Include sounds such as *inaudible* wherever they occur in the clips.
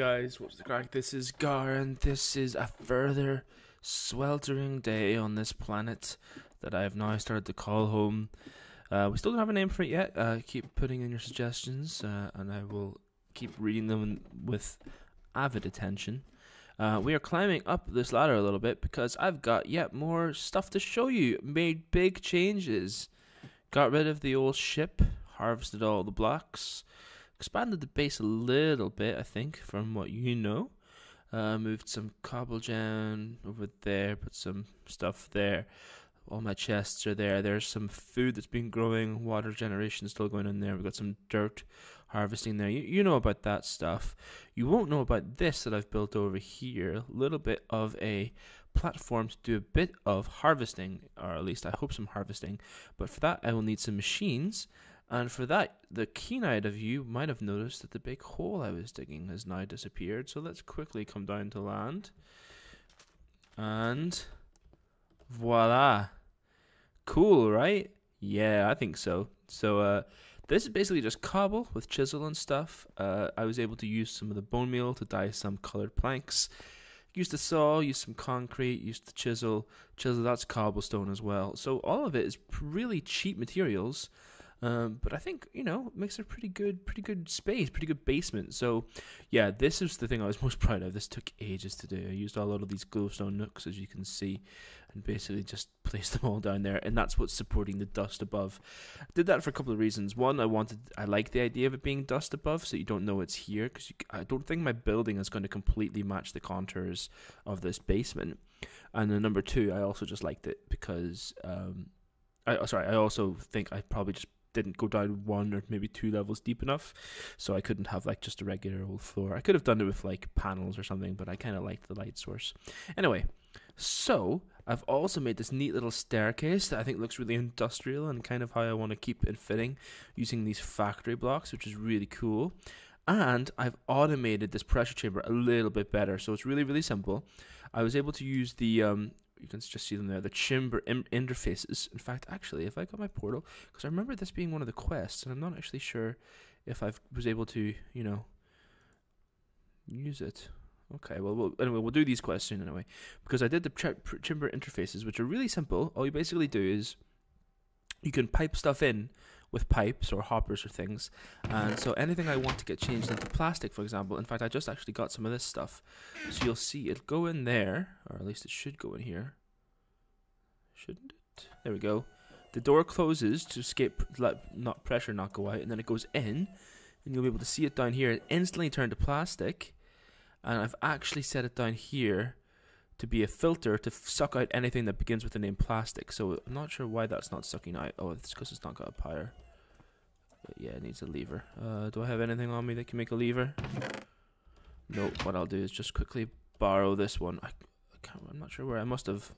guys? What's the crack? This is Gar, and this is a further sweltering day on this planet that I have now started to call home. Uh, we still don't have a name for it yet. Uh, keep putting in your suggestions, uh, and I will keep reading them with avid attention. Uh, we are climbing up this ladder a little bit because I've got yet more stuff to show you. Made big changes. Got rid of the old ship, harvested all the blocks, expanded the base a little bit, I think, from what you know. Uh, moved some cobble down over there, put some stuff there. All my chests are there. There's some food that's been growing, water generation still going in there. We've got some dirt harvesting there. You, you know about that stuff. You won't know about this that I've built over here. A little bit of a platform to do a bit of harvesting, or at least I hope some harvesting. But for that, I will need some machines. And for that, the keen eyed of you might have noticed that the big hole I was digging has now disappeared. So let's quickly come down to land. And voila. Cool, right? Yeah, I think so. So, uh, this is basically just cobble with chisel and stuff. Uh, I was able to use some of the bone meal to dye some colored planks. Used the saw, used some concrete, used the chisel. Chisel, that's cobblestone as well. So all of it is really cheap materials um, but I think you know makes a pretty good, pretty good space, pretty good basement. So, yeah, this is the thing I was *laughs* most proud of. This took ages to do. I used a lot of these glowstone nooks, as you can see, and basically just *laughs* placed them all down there, and that's what's supporting the dust above. I did that for a couple of reasons. One, I wanted, I like the idea of it being dust above, so you don't know it's here, because I don't think my building is going to completely match the contours of this basement. And then number two, I also just liked it because. Um, I, oh, sorry, I also think I probably just didn't go down one or maybe two levels deep enough, so I couldn't have like just a regular old floor. I could have done it with like panels or something, but I kind of liked the light source. Anyway, so I've also made this neat little staircase that I think looks really industrial and kind of how I want to keep it fitting using these factory blocks, which is really cool. And I've automated this pressure chamber a little bit better, so it's really really simple. I was able to use the um, you can just see them there. The chamber in- interfaces. In fact, actually, if I got my portal, because I remember this being one of the quests, and I'm not actually sure if I was able to, you know, use it. Okay, well, we'll, anyway, we'll do these quests soon anyway, because I did the ch- chamber interfaces, which are really simple. All you basically do is you can pipe stuff in with pipes or hoppers or things. And so anything I want to get changed into plastic, for example, in fact, I just actually got some of this stuff. So you'll see it go in there, or at least it should go in here. Shouldn't it? There we go. The door closes to escape, let not pressure not go out, and then it goes in, and you'll be able to see it down here. It instantly turned to plastic, and I've actually set it down here to be a filter to suck out anything that begins with the name plastic. So I'm not sure why that's not sucking out. Oh, it's because it's not got a power. But yeah, it needs a lever. Uh, do I have anything on me that can make a lever? Nope. What I'll do is just quickly borrow this one. I, I. I'm not sure where. I must have.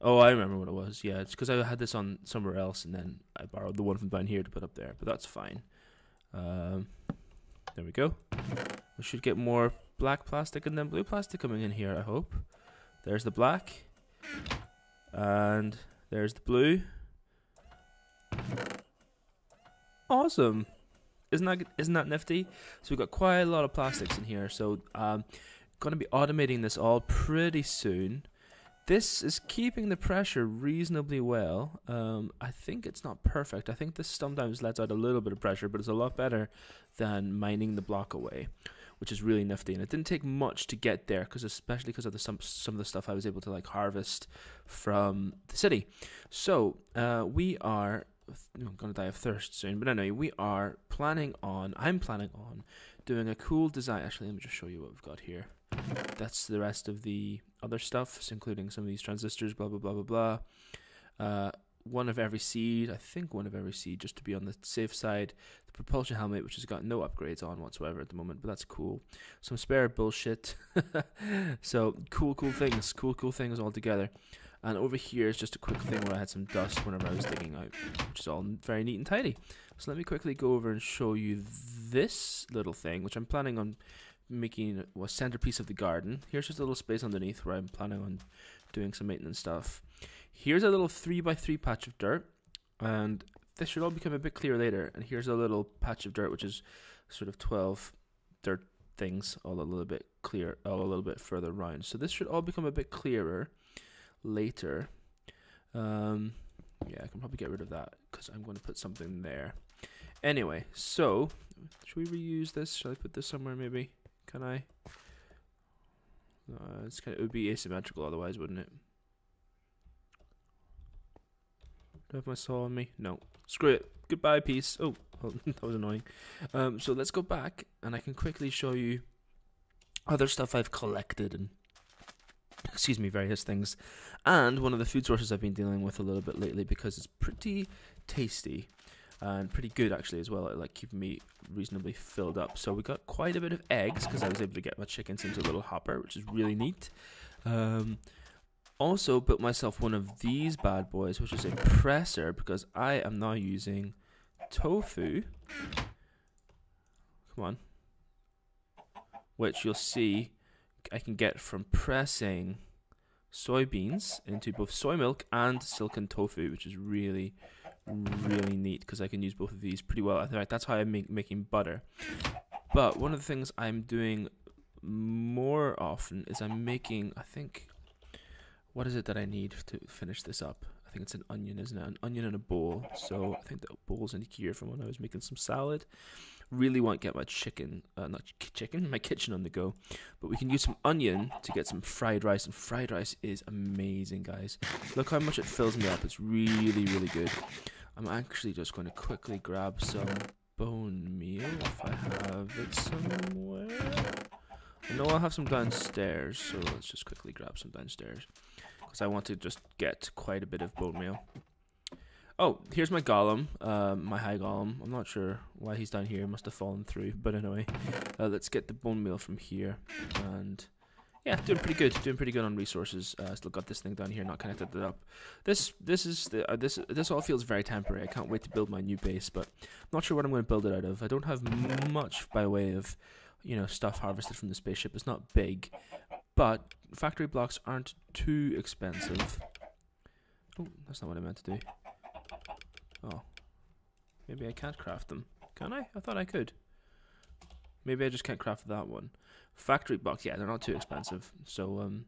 Oh, I remember what it was. Yeah, it's because I had this on somewhere else, and then I borrowed the one from down here to put up there. But that's fine. Um, there we go. We should get more black plastic and then blue plastic coming in here, I hope. There's the black. And there's the blue. Awesome. Isn't that isn't that nifty? So we've got quite a lot of plastics in here. So um gonna be automating this all pretty soon. This is keeping the pressure reasonably well. Um, I think it's not perfect. I think this sometimes lets out a little bit of pressure, but it's a lot better than mining the block away which is really nifty. And it didn't take much to get there, because especially because of the some some of the stuff I was able to like harvest from the city. So uh, we are. I'm gonna die of thirst soon, but anyway, we are planning on. I'm planning on doing a cool design. Actually, let me just show you what we've got here. That's the rest of the other stuff, including some of these transistors. Blah blah blah blah blah. Uh, one of every seed, I think one of every seed, just to be on the safe side. The propulsion helmet, which has got no upgrades on whatsoever at the moment, but that's cool. Some spare bullshit. *laughs* so cool, cool things, cool, cool things all together. And over here is just a quick thing where I had some dust whenever I was digging out, which is all very neat and tidy. So let me quickly go over and show you this little thing, which I'm planning on making a centerpiece of the garden. Here's just a little space underneath where I'm planning on doing some maintenance stuff. Here's a little 3x3 patch of dirt, and this should all become a bit clearer later. And here's a little patch of dirt, which is sort of 12 dirt things all a little bit clear, all a little bit further around. So this should all become a bit clearer later. Um, yeah, I can probably get rid of that because I'm going to put something there. Anyway, so should we reuse this? Shall I put this somewhere maybe? Can I? Uh, it's kind of, it would be asymmetrical otherwise, wouldn't it? Do I have my saw on me? No. Screw it. Goodbye, peace. Oh, well, *laughs* that was annoying. Um, so let's go back, and I can quickly show you other stuff I've collected and *coughs* excuse me, various things, and one of the food sources I've been dealing with a little bit lately because it's pretty tasty and pretty good actually as well like keeping me reasonably filled up. So we got quite a bit of eggs because I was able to get my chickens into a little hopper, which is really neat. Um, also built myself one of these bad boys, which is a presser because I am now using tofu. Come on. Which you'll see I can get from pressing soybeans into both soy milk and silken tofu, which is really, really neat because I can use both of these pretty well. In fact, that's how I'm make, making butter. But one of the things I'm doing more often is I'm making, I think, what is it that I need to finish this up? I think it's an onion, isn't it? An onion in a bowl. So I think the bowl's in here from when I was making some salad. Really want to get my chicken, uh, not chicken, *laughs* my kitchen on the go. But we can use some onion to get some fried rice, and fried rice is amazing, guys. Look how much it fills me up. It's really, really good. I'm actually just going to quickly grab some bone meal if I have it somewhere. I know I'll have some downstairs, so let's just quickly grab some downstairs because I want to just get quite a bit of bone meal. Oh, here's my golem, um, my high golem. I'm not sure why he's down here. Must have fallen through. But anyway, uh, let's get the bone meal from here. And yeah, doing pretty good. Doing pretty good on resources. Uh, still got this thing down here, not connected it up. This this is the uh, this this all feels very temporary. I can't wait to build my new base, but I'm not sure what I'm going to build it out of. I don't have much by way of you know stuff harvested from the spaceship. It's not big, but factory blocks aren't too expensive. Oh, that's not what I meant to do. Oh. Maybe I can't craft them. Can I? I thought I could. Maybe I just can't craft that one. Factory box, yeah, they're not too expensive. So, um,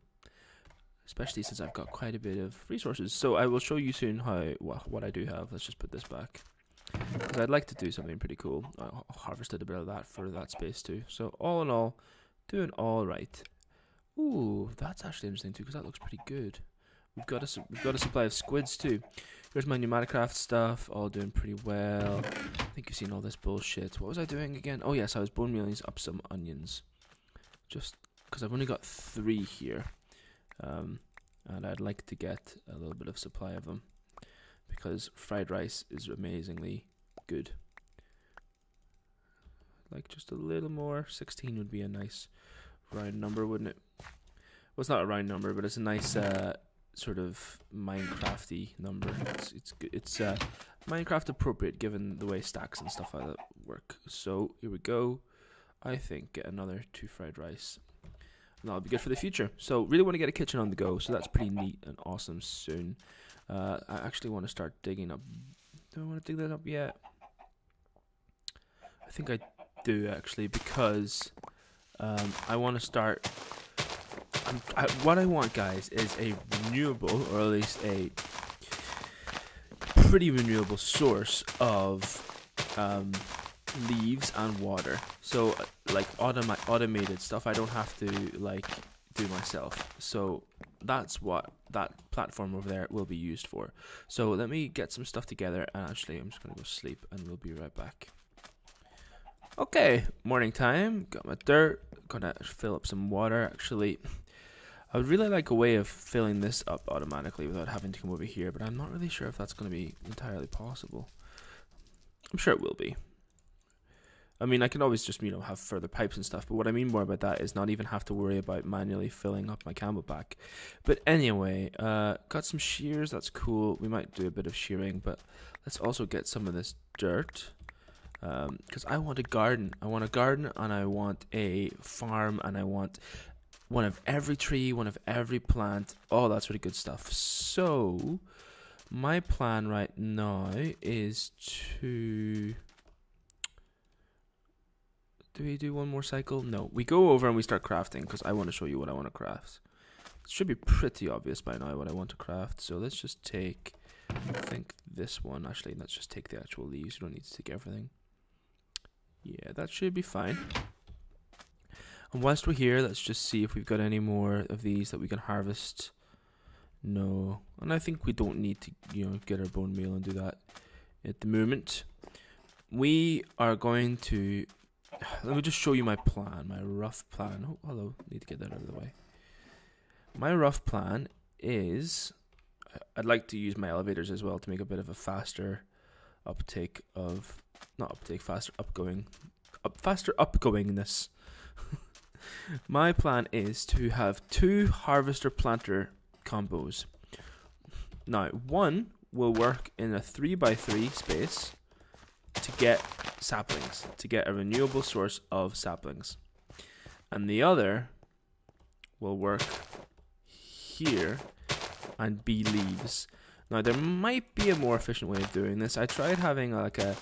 especially since I've got quite a bit of resources. So I will show you soon how well, what I do have. Let's just put this back. Because I'd like to do something pretty cool. I harvested a bit of that for that space too. So all in all, doing all right. Ooh, that's actually interesting too because that looks pretty good. We've got a we've got a supply of squids too. Here's my Minecraft stuff, all doing pretty well. I think you've seen all this bullshit. What was I doing again? Oh yes, I was bone mealing up some onions. Just because I've only got three here. Um, and I'd like to get a little bit of supply of them. Because fried rice is amazingly good. Like just a little more. 16 would be a nice round number, wouldn't it? Well, it's not a round number, but it's a nice uh, sort of Minecrafty number. It's it's it's uh, Minecraft appropriate given the way stacks and stuff like that work. So here we go. I think get another two fried rice. And that'll be good for the future. So really want to get a kitchen on the go. So that's pretty neat and awesome soon. Uh, I actually want to start digging up. Do I want to dig that up yet? I think I do actually because um, I want to start I, what I want, guys, is a renewable, or at least a pretty renewable source of um, leaves and water. So, like automa- automated stuff, I don't have to like do myself. So that's what that platform over there will be used for. So let me get some stuff together, and actually, I'm just gonna go sleep, and we'll be right back. Okay, morning time. Got my dirt. Gonna fill up some water. Actually, I would really like a way of filling this up automatically without having to come over here, but I'm not really sure if that's going to be entirely possible. I'm sure it will be. I mean, I can always just, you know, have further pipes and stuff, but what I mean more about that is not even have to worry about manually filling up my CamelBak. But anyway, uh, got some shears, that's cool. We might do a bit of shearing, but let's also get some of this dirt. Because um, I want a garden. I want a garden and I want a farm and I want one of every tree, one of every plant, all that sort of good stuff. So, my plan right now is to Do we do one more cycle? No. We go over and we start crafting because I want to show you what I want to craft. It should be pretty obvious by now what I want to craft. So let's just take, I think this one. Actually, let's just take the actual leaves. You don't need to take everything. Yeah, that should be fine. And whilst we're here, let's just see if we've got any more of these that we can harvest. No. And I think we don't need to, you know, get our bone meal and do that at the moment. We are going to... Let me just show you my plan, my rough plan. Oh, hello. Need to get that out of the way. My rough plan is... I'd like to use my elevators as well to make a bit of a faster uptake of... Not uptake, faster upgoing. Up, faster upgoingness *laughs* my plan is to have two harvester planter combos. Now, one will work in a 3x3 space to get saplings, to get a renewable source of saplings. And the other will work here and be leaves. Now, there might be a more efficient way of doing this. I tried having like a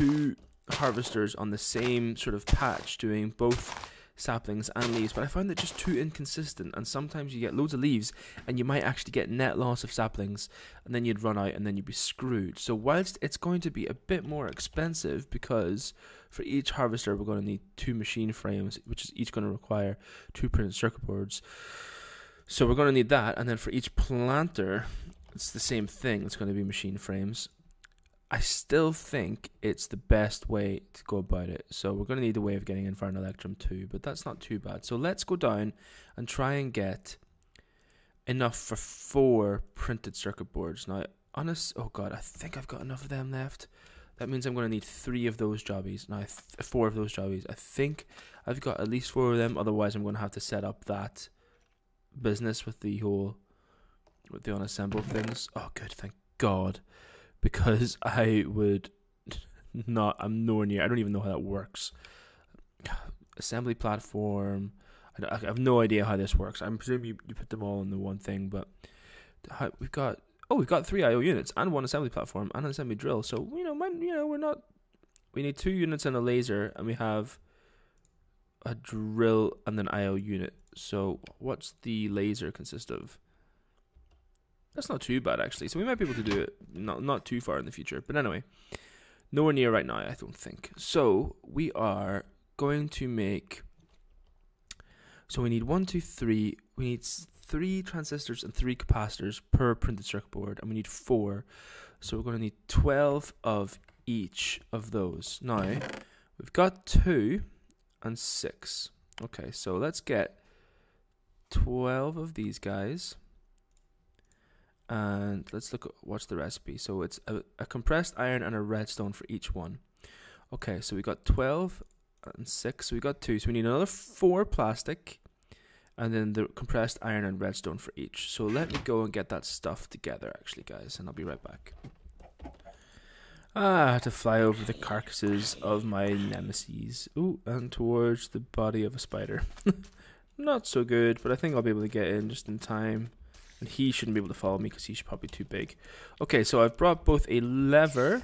two harvesters on the same sort of patch doing both saplings and leaves, but I find that just too inconsistent. And sometimes you get loads of leaves, and you might actually get net loss of saplings, and then you'd run out, and then you'd be screwed. So whilst it's going to be a bit more expensive because for each harvester we're going to need two machine frames, which is each going to require two printed circuit boards. So we're going to need that, and then for each planter, it's the same thing. It's going to be machine frames. I still think it's the best way to go about it. So we're going to need a way of getting in for an Electrum too, but that's not too bad. So let's go down and try and get enough for four printed circuit boards. Now, honest, oh god, I think I've got enough of them left. That means I'm going to need three of those jobbies. Now, four of those jobbies. I think I've got at least four of them. Otherwise, I'm going to have to set up that business with the whole with the unassembled things. Oh, good, thank God because *laughs* I would *laughs* not. I'm nowhere near. I don't even know how that works. *sighs* Assembly platform. I, I have no idea how this works. I'm presuming you, you put them all in the one thing, but how, we've got oh we've got three I/O units and one assembly platform and an assembly drill. So you know, man, you know, we're not. We need two units and a laser, and we have a drill and an I/O unit. So what's the laser consist of? That's not too bad actually. So we might be able to do it not not too far in the future. But anyway, nowhere near right now, I don't think. So we are going to make. So we need one, two, three. We need three transistors and three capacitors per printed circuit board, and we need four. So we're going to need twelve of each of those. Now we've got two and six. Okay, so let's get twelve of these guys and let's look at what's the recipe. So it's a, a, compressed iron and a redstone for each one. Okay, so we got 12 and 6, so we got 2. So we need another 4 plastic and then the compressed iron and redstone for each. So let me go and get that stuff together actually guys and I'll be right back. Ah, to fly over the carcasses of my nemesis. Ooh, and towards the body of a spider. *laughs* Not so good, but I think I'll be able to get in just in time. And he shouldn't be able to follow me because he's probably too big. Okay, so I've brought both a lever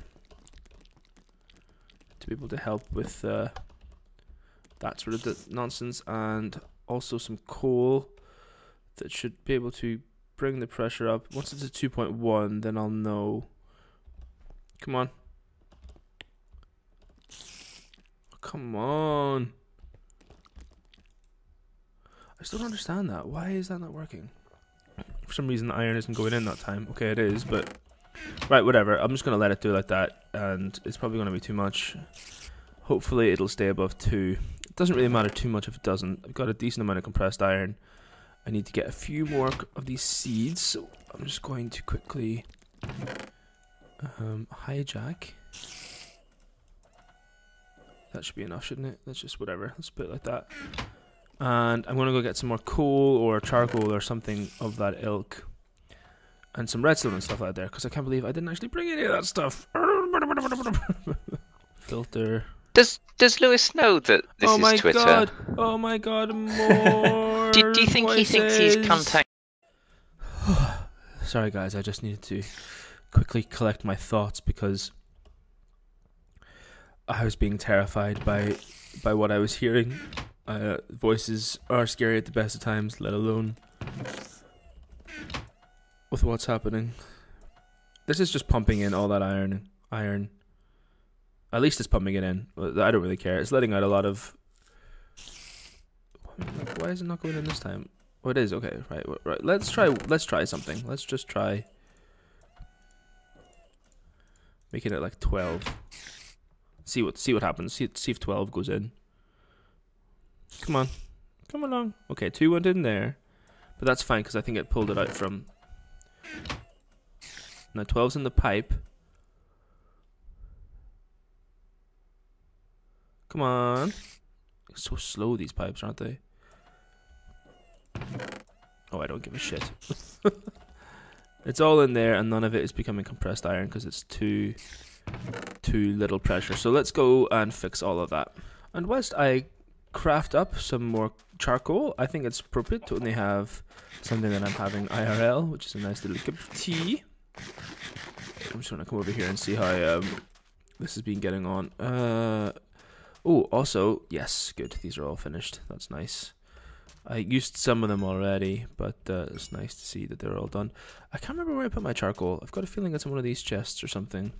to be able to help with uh, that sort of nonsense and also some coal that should be able to bring the pressure up. Once it's at 2.1, then I'll know. Come on. Come on. I still don't understand that. Why is that not working? For some reason, the iron isn't going in that time. Okay, it is, but right, whatever. I'm just gonna let it do like that, and it's probably gonna be too much. Hopefully, it'll stay above two. It doesn't really matter too much if it doesn't. I've got a decent amount of compressed iron. I need to get a few more of these seeds, so I'm just going to quickly um, hijack. That should be enough, shouldn't it? Let's just whatever. Let's put it like that and I'm going to go get some more coal or charcoal or something of that ilk and some redstone and stuff out there because I can't believe I didn't actually bring any of that stuff. *laughs* Filter. Does Does Lewis know that this oh is Twitter? God. Oh my god! More. *laughs* do, do you think voices. he thinks he's contact? *sighs* Sorry, guys. I just needed to quickly collect my thoughts because I was being terrified by by what I was hearing. Uh, voices are scary at the best of times, let alone with what's happening. This is just pumping in all that iron. Iron. At least it's pumping it in. I don't really care. It's letting out a lot of. Why is it not going in this time? Oh, it is. Okay, right, right. Let's try. Let's try something. Let's just try making it like twelve. See what see what happens. See see if twelve goes in. Come on, come along. Okay, two went in there, but that's fine because I think it pulled it out from. Now 12's in the pipe. Come on. So slow these pipes, aren't they? Oh, I don't give a shit. *laughs* it's all in there, and none of it is becoming compressed iron because it's too too little pressure. So let's go and fix all of that. And whilst I craft up some more charcoal, I think it's appropriate to only have something that I'm having IRL, which is a nice little cup of tea. I'm just gonna come over here and see how um, this has been getting on. Uh, oh, also, yes, good. These are all finished. That's nice. I used some of them already, but uh, it's nice to see that they're all done. I can't remember where I put my charcoal. I've got a feeling it's in one of these chests or something.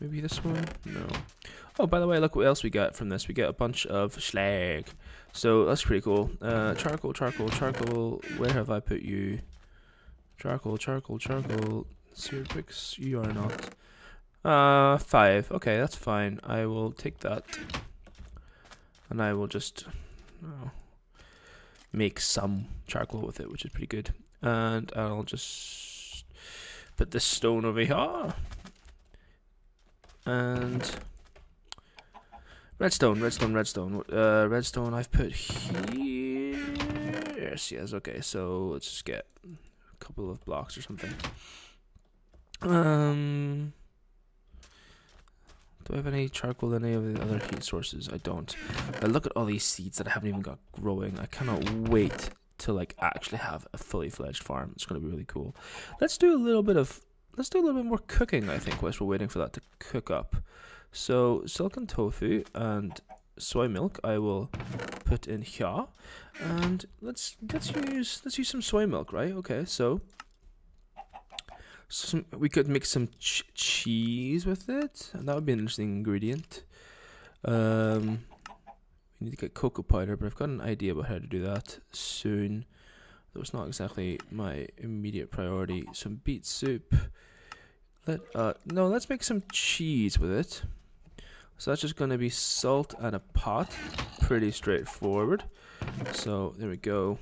Maybe this one? No. Oh, by the way, look what else we got from this. We get a bunch of slag. So that's pretty cool. Uh, charcoal, charcoal, charcoal. Where have I put you? Charcoal, charcoal, charcoal. Seared bricks, you are not. Uh, five. Okay, that's fine. I will take that. And I will just oh, make some charcoal with it, which is pretty good. And I'll just put this stone over here. And redstone, redstone, redstone. Uh, redstone I've put here. Yes, yes, okay. So let's just get a couple of blocks or something. Um, do I have any charcoal in any of the other heat sources? I don't. I look at all these seeds that I haven't even got growing. I cannot wait to like actually have a fully fledged farm. It's gonna be really cool. Let's do a little bit of let's do a little bit more cooking. I think whilst we're waiting for that to cook up. So silken tofu and soy milk I will put in here, and let's let's use let's use some soy milk, right? Okay, so some, we could make some ch cheese with it, and that would be an interesting ingredient. Um, we need to get cocoa powder, but I've got an idea about how to do that soon. That was not exactly my immediate priority. Some beet soup. Let uh no, let's make some cheese with it. So that's just going to be salt and a pot. Pretty straightforward. So there we go.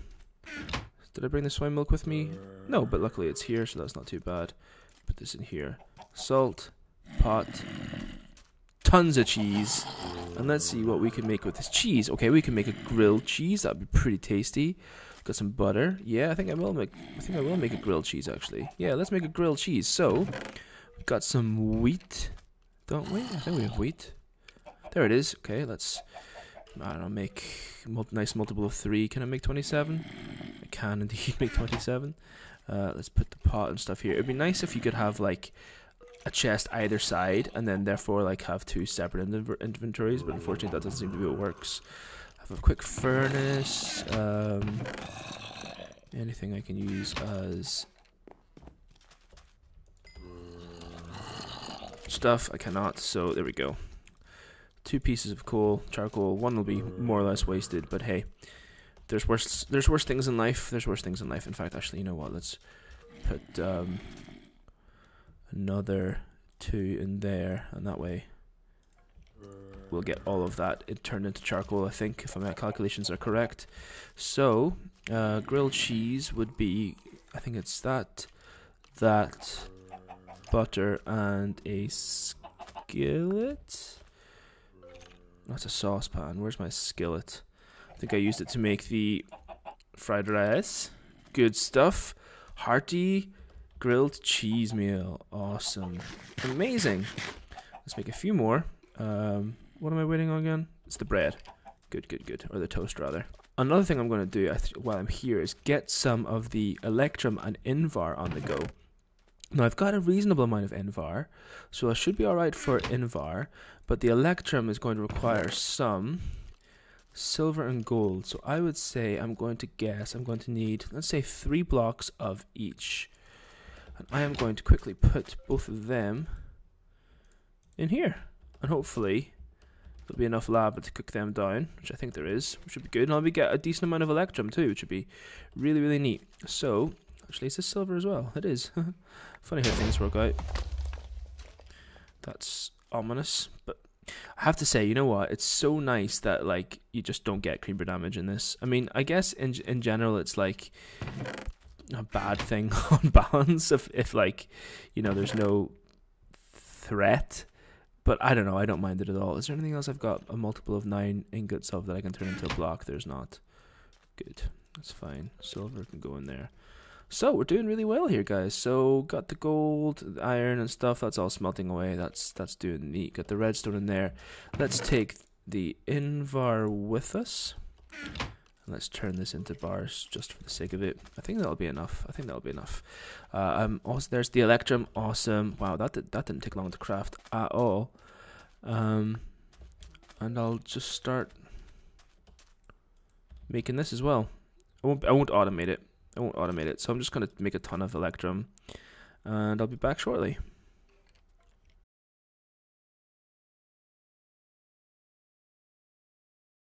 Did I bring the soy milk with me? No, but luckily it's here, so that's not too bad. Put this in here. Salt, pot, tons of cheese. And let's see what we can make with this cheese. Okay, we can make a grilled cheese. That'd be pretty tasty. Got some butter. Yeah, I think I will make. I think I will make a grilled cheese actually. Yeah, let's make a grilled cheese. So, got some wheat, don't we? I think we have wheat. There it is. Okay, let's. I don't know. Make nice multiple of three. Can I make twenty-seven? I can indeed *laughs* make 27. Uh, let's put the pot and stuff here. It'd be nice if you could have like a chest either side and then therefore like have two separate inventories, but unfortunately that doesn't seem to be what works. Have a quick furnace. Um, anything I can use as stuff. I cannot, so there we go. Two pieces of coal, charcoal. One will be more or less wasted, but hey there's worse there's worse things in life. There's worse things in life. In fact, actually, you know what? Let's put um, another two in there, and that way we'll get all of that it turned into charcoal. I think if my calculations are correct. So uh, grilled cheese would be, I think it's that, that, butter and a skillet. That's a saucepan. Where's my skillet? I think I used it to make the fried rice. Good stuff. Hearty grilled cheese meal. Awesome. Amazing. Let's make a few more. Um, what am I waiting on again? It's the bread. Good, good, good. Or the toast, rather. Another thing I'm going to do while I'm here is get some of the Electrum and Invar on the go. Now I've got a reasonable amount of Invar, so I should be alright for Invar, but the Electrum is going to require some silver and gold. So I would say I'm going to guess I'm going to need, let's say, three blocks of each. And I am going to quickly put both of them in here. And hopefully there'll be enough lava to cook them down, which I think there is, which would be good. And I'll be get a decent amount of Electrum too, which would be really, really neat. So, actually, is this silver as well? It is. *laughs* Funny how things work out. That's ominous, but I have to say, you know what? It's so nice that like you just don't get creeper damage in this. I mean, I guess in in general, it's like a bad thing *laughs* on balance if if like you know there's no threat. But I don't know. I don't mind it at all. Is there anything else I've got a multiple of nine ingots of that I can turn into a block? There's not. Good. That's fine. Silver can go in there. So we're doing really well here, guys. So got the gold, the iron, and stuff. That's all smelting away. That's that's doing neat. Got the redstone in there. Let's take the invar with us. Let's turn this into bars just for the sake of it. I think that'll be enough. I think that'll be enough. Uh, um, also, there's the electrum. Awesome. Wow, that did, that didn't take long to craft at all. Um, and I'll just start making this as well. I won't I won't automate it. I won't automate it. So I'm just going to make a ton of Electrum and I'll be back shortly.